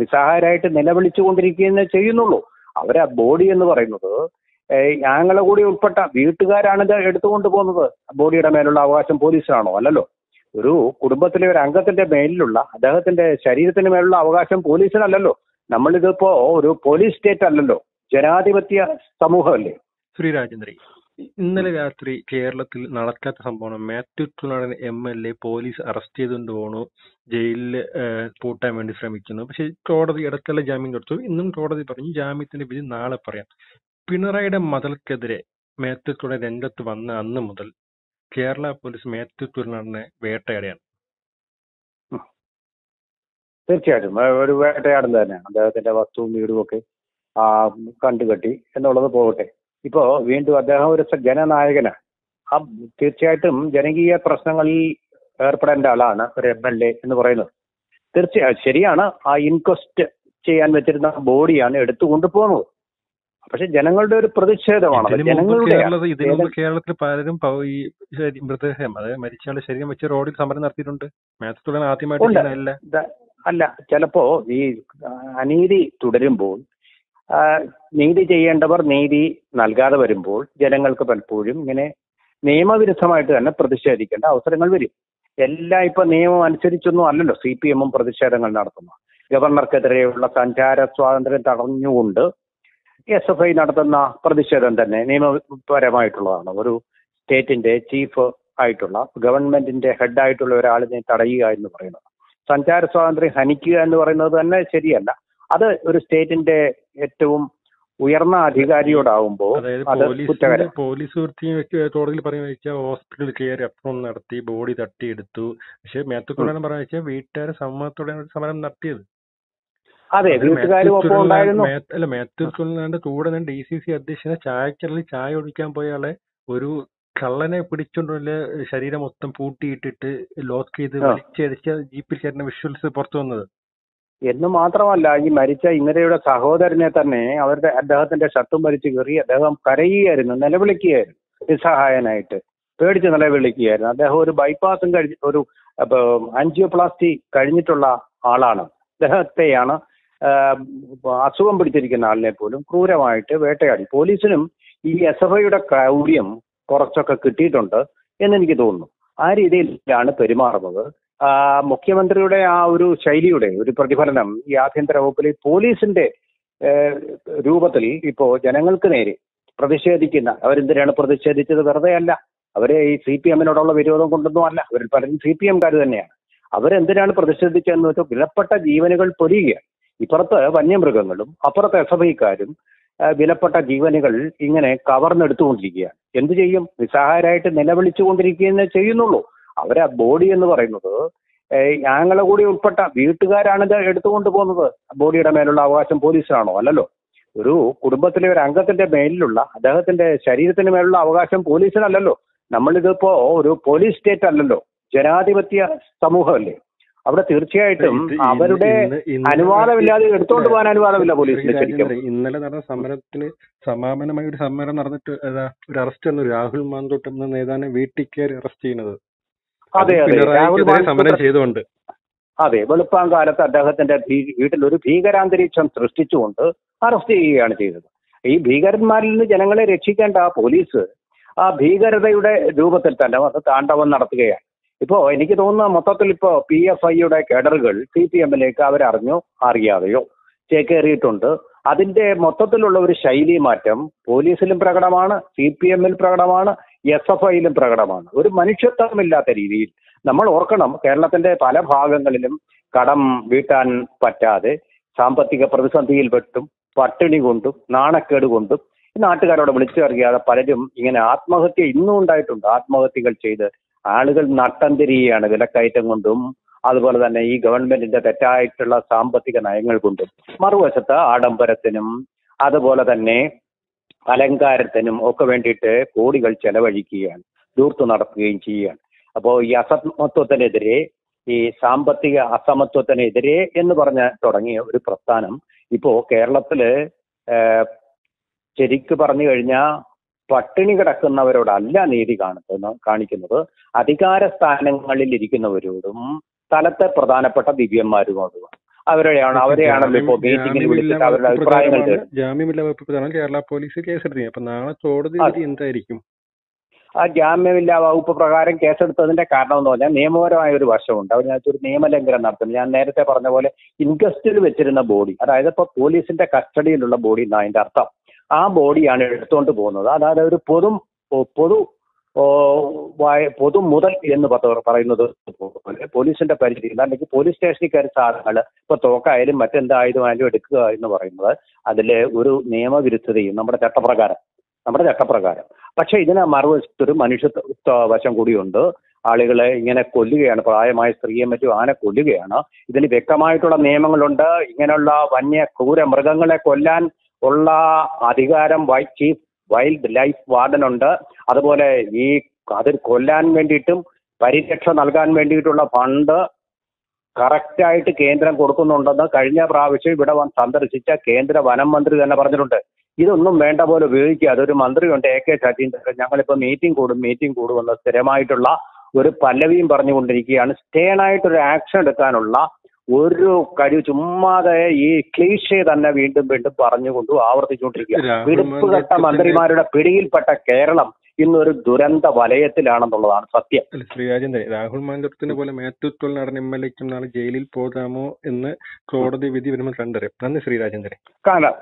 നിസ്സഹായരായിട്ട് നിലവിളിച്ചുകൊണ്ടിരിക്കുകയെന്നേ ചെയ്യുന്നുള്ളൂ. അവരെ ബോഡി എന്ന് പറയുന്നത് ഞങ്ങളെ കൂടി ഉൾപ്പെട്ട വീട്ടുകാരാണ് ഇത് എടുത്തുകൊണ്ട് പോകുന്നത്. ബോഡിയുടെ മേലുള്ള അവകാശം പോലീസിനാണോ? അല്ലല്ലോ. ഒരു കുടുംബത്തിലെ ഒരു അംഗത്തിന്റെ മേലിലുള്ള അദ്ദേഹത്തിന്റെ ശരീരത്തിന് മേലുള്ള അവകാശം പോലീസിനല്ലല്ലോ. നമ്മളിതിപ്പോ ഒരു പോലീസ് സ്റ്റേറ്റ് അല്ലല്ലോ. ജനാധിപത്യ സമൂഹമല്ലേ? ശ്രീ രാജേന്ദ്രൻ ഇന്നലെ രാത്രി കേരളത്തിൽ നടക്കാത്ത സംഭവമാണ്. Mathew തുണടൻ M L A police arrest ചെയ്തുകൊണ്ട് പോണു. ജയിലിൽ പൂട്ടാൻ വേണ്ടി ശ്രമിക്കുന്നു. പക്ഷെ കോടതി ഇടയ്ക്കുള്ള ജാമ്യം കൊടുത്തു. ഇന്നും കോടതി പറഞ്ഞു ജാമ്യത്തിന്റെ വിധി നാളെ പറയാം. പിണറായിയുടെ മതൽക്കെതിരെ മാത്യു തുണ രംഗത്ത് വന്ന അന്ന് മുതൽ കേരള പോലീസ് മാത്യു തുണനെ വേട്ടയാടെയാണ് തീർച്ചയായിട്ടും. ഒരു വേട്ടയാടൽ തന്നെയാണ്. അദ്ദേഹത്തിന്റെ വസ്തുവും വീടും ഒക്കെ കണ്ടുകെട്ടി എന്നുള്ളത് പോകട്ടെ. ഇപ്പോ വീണ്ടും അദ്ദേഹം ഒരു ജനനായകനാണ് ആ തീർച്ചയായിട്ടും ജനകീയ പ്രശ്നങ്ങളിൽ ഏർപ്പെടേണ്ട ആളാണ് ഒരു എം എൽ എ എന്ന് പറയുന്നത്. തീർച്ചയായും ശരിയാണ് ആ ഇൻക്വസ്റ്റ് ചെയ്യാൻ വെച്ചിരുന്ന ബോഡിയാണ് എടുത്തു കൊണ്ടുപോകുന്നത്. പക്ഷെ ജനങ്ങളുടെ ഒരു പ്രതിഷേധമാണ് ജനങ്ങളുടെ കേരളത്തിൽ ഇതിനു മുമ്പ് കേരളത്തിൽ പലരും ഈ മൃതദേഹം അതായത് മരിച്ചയാളുടെ ശരീരം വെച്ച് റോഡിൽ സമരം നടത്തിയിട്ടുണ്ട്. ആദ്യമായിട്ട് അല്ല ചിലപ്പോ ഈ അനീതി തുടരുമ്പോൾ നീതി ചെയ്യേണ്ടവർ നീതി നൽകാതെ വരുമ്പോൾ ജനങ്ങൾക്ക് പലപ്പോഴും ഇങ്ങനെ നിയമവിരുദ്ധമായിട്ട് തന്നെ പ്രതിഷേധിക്കേണ്ട അവസരങ്ങൾ വരും. എല്ലാം ഇപ്പൊ നിയമം അനുസരിച്ചൊന്നും അല്ലല്ലോ സി പി എമ്മും പ്രതിഷേധങ്ങൾ നടത്തുന്നു ഗവർണർക്കെതിരെയുള്ള സഞ്ചാര സ്വാതന്ത്ര്യം തടഞ്ഞുകൊണ്ട് എസ് എഫ് ഐ നടത്തുന്ന പ്രതിഷേധം തന്നെ നിയമപരമായിട്ടുള്ളതാണ്. ഒരു സ്റ്റേറ്റിന്റെ ചീഫ് ആയിട്ടുള്ള ഗവൺമെന്റിന്റെ ഹെഡായിട്ടുള്ള ഒരാളിനെ തടയുക എന്ന് പറയുന്നത്. സഞ്ചാര സ്വാതന്ത്ര്യം ഹനിക്കുക എന്ന് പറയുന്നത് തന്നെ ശരിയല്ല. അത് ഒരു സ്റ്റേറ്റിന്റെ ഏറ്റവും ഉയർന്ന അധികാരിയോടാവുമ്പോൾ അത് പോലീസ് കുറ്റകരം. പോലീസ് കോടതിയിൽ പറയുന്ന വെച്ചാൽ ഹോസ്പിറ്റലിൽ കയറി അക്രമം നടത്തി ബോഡി തട്ടിയെടുത്തു. പക്ഷെ തുണൻ പറഞ്ഞ വെച്ചാൽ വീട്ടുകാരെ സമ്മതത്തോടെ സമരം നടത്തിയത്. അതെ അതിൽ വീട്ടുകാരും ഒപ്പം ഉണ്ടായിരുന്നു. അല്ല മേത്തൂർക്കുള്ളാണ്ട് കൂടെ ഡി സി സി അധ്യക്ഷനെ ചായക്കടലിൽ ചായ ഒഴിക്കാൻ പോയ ആളെ ഒരു കള്ളനെ പിടിച്ചുകൊണ്ടുള്ള ശരീരം മൊത്തം പൂട്ടിയിട്ടിട്ട് ലോക്ക് ചെയ്ത്. വലിച്ചടിച്ച ജീപ്പിൽ ചേരുന്ന വിഷ്വൽസ് പുറത്തു വന്നത്. എന്ന് മാത്രമല്ല ഈ മരിച്ച ഇന്ദിരയുടെ സഹോദരനെ തന്നെ അവരുടെ അദ്ദേഹത്തിന്റെ ഷർട്ടും വലിച്ചു കയറി അദ്ദേഹം കരയുകയായിരുന്നു നിലവിളിക്കുകയായിരുന്നു നിസ്സഹായനായിട്ട്. പേടിച്ച് നിലവിളിക്കുകയായിരുന്നു. അദ്ദേഹം ഒരു ബൈപ്പാസും കഴിഞ്ഞ് ഒരു ആൻജിയോപ്ലാസ്റ്റി കഴിഞ്ഞിട്ടുള്ള ആളാണ്. അദ്ദേഹത്തെയാണ് അസുഖം പിടിച്ചിരിക്കുന്ന ആളിനെ പോലും ക്രൂരമായിട്ട് വേട്ടയാടി. പോലീസിനും ഈ എസ് എഫ് ഐയുടെ ക്രൗര്യം കുറച്ചൊക്കെ കിട്ടിയിട്ടുണ്ട് എന്നെനിക്ക് തോന്നുന്നു. ആ രീതിയിലാണ് പെരുമാറുന്നത്. മുഖ്യമന്ത്രിയുടെ ആ ഒരു ശൈലിയുടെ ഒരു പ്രതിഫലനം ഈ ആഭ്യന്തര വകുപ്പിൽ പോലീസിന്റെ രൂപത്തിൽ ഇപ്പോ ജനങ്ങൾക്ക് നേരെ പ്രതിഷേധിക്കുന്ന അവരെന്തിനാണ് പ്രതിഷേധിച്ചത്? വെറുതെ അല്ല. അവരെ ഈ സി പി എമ്മിനോടുള്ള വിരോധം കൊണ്ടൊന്നും അല്ല. അവരിൽ പലരും സി പി എംകാർ തന്നെയാണ്. അവരെന്തിനാണ് പ്രതിഷേധിച്ചതെന്ന് വെച്ചാൽ വിലപ്പെട്ട ജീവനുകൾ പൊലിയുകയാണ്. ഇപ്പുറത്ത് വന്യമൃഗങ്ങളും അപ്പുറത്ത് എസ് എഫ് ഐക്കാരും വിലപ്പെട്ട ജീവനുകൾ ഇങ്ങനെ കവർന്നെടുത്തുകൊണ്ടിരിക്കുകയാണ്. എന്ത് ചെയ്യും? നിസ്സഹായരായിട്ട് നിലവിളിച്ചുകൊണ്ടിരിക്കുകയെന്നേ ചെയ്യുന്നുള്ളൂ. അവരെ ബോഡി എന്ന് പറയുന്നത് ഞങ്ങളെ കൂടി ഉൾപ്പെട്ട വീട്ടുകാരാണ് ഇത് എടുത്തുകൊണ്ട് പോകുന്നത്. ബോഡിയുടെ മേലുള്ള അവകാശം പോലീസിനാണോ? അല്ലല്ലോ. ഒരു കുടുംബത്തിലെ ഒരു അംഗത്തിന്റെ മേലിലുള്ള അദ്ദേഹത്തിന്റെ ശരീരത്തിന് മേലുള്ള അവകാശം പോലീസിനല്ലല്ലോ. നമ്മളിതിപ്പോ ഒരു പോലീസ് സ്റ്റേറ്റ് അല്ലല്ലോ. ജനാധിപത്യ സമൂഹമല്ലേ. അവിടെ തീർച്ചയായിട്ടും അവരുടെ അനുവാദമില്ലാതെ എടുത്തോണ്ട് പോകാൻ അനുവാദമില്ല പോലീസിന് ശ്രീ ശരിക്കും. ഇന്നലെ നടന്ന സമരത്തിന് സമാപനമായി ഒരു സമരം നടന്നിട്ട് ഒരു അറസ്റ്റ് വന്നു. രാഹുൽ മാന്തോട്ടം എന്ന നേതാവിനെ വീട്ടിൽ കയറി അറസ്റ്റ് ചെയ്യുന്നത്. അതെ അത് രാഹുൽ സമരം ചെയ്തുകൊണ്ട്. അതെ വെളുപ്പാങ്കാലത്ത് അദ്ദേഹത്തിന്റെ വീട്ടിൽ ഒരു ഭീകരാന്തരീക്ഷം സൃഷ്ടിച്ചുകൊണ്ട് അറസ്റ്റ് ചെയ്യുകയാണ് ചെയ്തത്. ഈ ഭീകരന്മാരിൽ നിന്ന് ജനങ്ങളെ രക്ഷിക്കേണ്ട ആ പോലീസ് ആ ഭീകരതയുടെ രൂപത്തിൽ തന്നെ അത് താണ്ഡവം നടത്തുകയാണ്. ഇപ്പോ എനിക്ക് തോന്നുന്ന മൊത്തത്തിൽ ഇപ്പോ പി എഫ് ഐയുടെ കേഡറുകൾ സി പി എമ്മിലേക്ക് അവരറിഞ്ഞോ അറിയാതെയോ ചേക്കേറിയിട്ടുണ്ട്. അതിന്റെ മൊത്തത്തിലുള്ള ഒരു ശൈലി മാറ്റം പോലീസിലും പ്രകടമാണ് സി പി എമ്മിൽ പ്രകടമാണ്. എസ് എഫ് ഐയിലും പ്രകടമാണ്. ഒരു മനുഷ്യത്വമില്ലാത്ത രീതിയിൽ നമ്മൾ ഓർക്കണം കേരളത്തിന്റെ പല ഭാഗങ്ങളിലും കടം വീട്ടാൻ പറ്റാതെ സാമ്പത്തിക പ്രതിസന്ധിയിൽ പെട്ടും പട്ടിണി കൊണ്ടും നാണക്കേട് കൊണ്ടും നാട്ടുകാരോട് വിളിച്ചു കറിയാതെ പലരും ഇങ്ങനെ ആത്മഹത്യ ഇന്നും ഉണ്ടായിട്ടുണ്ട്. ആത്മഹത്യകൾ ചെയ്ത് ആളുകൾ നട്ടന്തിരിയാണ് വിലക്കയറ്റം കൊണ്ടും അതുപോലെ തന്നെ ഈ ഗവൺമെന്റിന്റെ തെറ്റായിട്ടുള്ള സാമ്പത്തിക നയങ്ങൾ കൊണ്ടും. മറുവശത്ത് ആഡംബരത്തിനും അതുപോലെ തന്നെ അലങ്കാരത്തിനും ഒക്കെ വേണ്ടിയിട്ട് കോടികൾ ചെലവഴിക്കുകയാണ് ദൂർത്ത് നടത്തുകയും ചെയ്യുകയാണ്. അപ്പോൾ ഈ അസമത്വത്തിനെതിരെ ഈ സാമ്പത്തിക അസമത്വത്തിനെതിരെ എന്ന് പറഞ്ഞ തുടങ്ങിയ ഒരു പ്രസ്ഥാനം ഇപ്പോ കേരളത്തിൽ ശരിക്കു പറഞ്ഞു കഴിഞ്ഞാൽ പട്ടിണി കിടക്കുന്നവരോടല്ല നീതി കാണുന്നത് കാണിക്കുന്നത്. അധികാര സ്ഥാനങ്ങളിൽ ഇരിക്കുന്നവരോടും സ്ഥലത്തെ പ്രധാനപ്പെട്ട ദിവ്യന്മാരോടുമാണ് അവരെയാണ് അവരെയാണല്ലോ ഇപ്പോ മീറ്റിംഗിൽ വിളിച്ചിട്ട് അവരുടെ അഭിപ്രായങ്ങൾ ജാമ്യമില്ലാ വകുപ്പ് പ്രകാരം കേരള പോലീസ് കേസെടുത്തത് അപ്പൊ നാളെ കോടതി വിധി എന്തായിരിക്കും? ആ ജാമ്യമില്ലാ വകുപ്പ് പ്രകാരം കേസെടുത്തതിന്റെ കാരണം എന്ന് പറഞ്ഞാൽ നിയമപരമായ ഒരു വശമുണ്ട്. അതിനകത്ത് ഒരു നിയമലംഘനം നടത്തുന്നു. ഞാൻ നേരത്തെ പറഞ്ഞ പോലെ ഇൻകസ്റ്റിൽ വെച്ചിരുന്ന ബോഡി അതായത് ഇപ്പോൾ പോലീസിന്റെ കസ്റ്റഡിയിലുള്ള ബോഡി എന്നാണ് അതിന്റെ അർത്ഥം. ആ ബോഡിയാണ് എടുത്തുകൊണ്ട് പോകുന്നത്. അതായത് ഒരു പൊതു പൊതു പൊതു മുതൽ എന്ന് പറയുന്നത് പോലെ പോലീസിന്റെ പരിധിയിൽ അല്ലെങ്കിൽ പോലീസ് സ്റ്റേഷനിൽ കയറി സാധനങ്ങൾ ഇപ്പൊ തോക്കായാലും മറ്റെന്തായാലും എടുക്കുക എന്ന് പറയുന്നത് അതിലെ ഒരു നിയമവിരുദ്ധതയും നമ്മുടെ ചട്ടപ്രകാരം നമ്മുടെ ചട്ടപ്രകാരം. പക്ഷെ ഇതിന് മറുവശത്തൊരു മനുഷ്യ വശം കൂടിയുണ്ട്. ആളുകളെ ഇങ്ങനെ കൊല്ലുകയാണ്. പ്രായമായ സ്ത്രീയെ മറ്റും ആനെ കൊല്ലുകയാണ്. ഇതിന് വ്യക്തമായിട്ടുള്ള നിയമങ്ങളുണ്ട്. ഇങ്ങനെയുള്ള വന്യ ക്രൂര മൃഗങ്ങളെ കൊല്ലാൻ ഉള്ള അധികാരം വൈ ചീഫ് വൈൽഡ് ലൈഫ് വാർഡനുണ്ട്. അതുപോലെ ഈ അത് കൊല്ലാൻ വേണ്ടിയിട്ടും പരിരക്ഷ നൽകാൻ വേണ്ടിയിട്ടുള്ള ഫണ്ട് കറക്റ്റായിട്ട് കേന്ദ്രം കൊടുക്കുന്നുണ്ടെന്ന് കഴിഞ്ഞ പ്രാവശ്യം ഇവിടെ സന്ദർശിച്ച കേന്ദ്ര വനം മന്ത്രി തന്നെ പറഞ്ഞിട്ടുണ്ട്. ഇതൊന്നും വേണ്ട പോലെ ഉപയോഗിക്കുക. അതൊരു മന്ത്രിയുണ്ട് എ കെ ശശീന്ദ്രൻ. ഞങ്ങളിപ്പോൾ മീറ്റിംഗ് കൂടും മീറ്റിംഗ് കൂടുമെന്ന് സ്ഥിരമായിട്ടുള്ള ഒരു പല്ലവിയും പറഞ്ഞുകൊണ്ടിരിക്കുകയാണ്. സ്റ്റേണായിട്ടൊരു ആക്ഷൻ എടുക്കാനുള്ള ഒരു കഴിവ് ചുമ്മാതെ ഈ ക്ലീഷേ തന്നെ വീണ്ടും വീണ്ടും പറഞ്ഞുകൊണ്ടു ആവർത്തിച്ചുകൊണ്ടിരിക്കുക. പിടിപ്പുകെട്ട മന്ത്രിമാരുടെ പിടിയിൽപ്പെട്ട കേരളം ഇന്നൊരു ദുരന്ത വലയത്തിലാണെന്നുള്ളതാണ് സത്യം. ശ്രീ ശ്രീരാജേന്ദ്രൻ രാഹുൽ മാന്ദ്രത്തിന് പോലെ മേത്തുത്വൽ നടൻ എം എൽ എക്കും നാളെ ജയിലിൽ പോകാമോ എന്ന് കോടതി വിധി വരുമ്പോൾ കണ്ടറിയാം. നന്ദി ശ്രീരാജേന്ദ്രൻ. കാണാം.